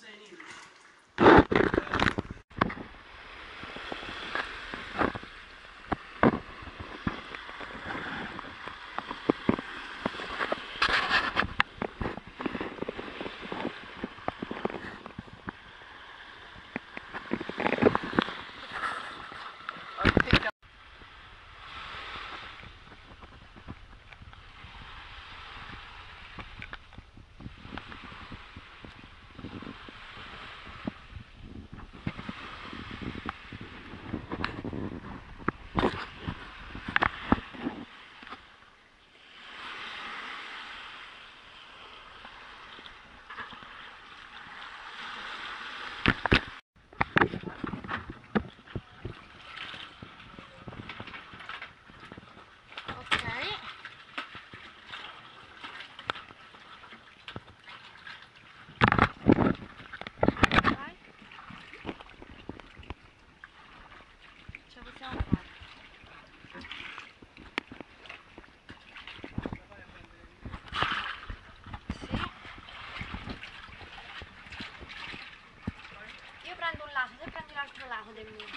Seni আমাদের নিয়ে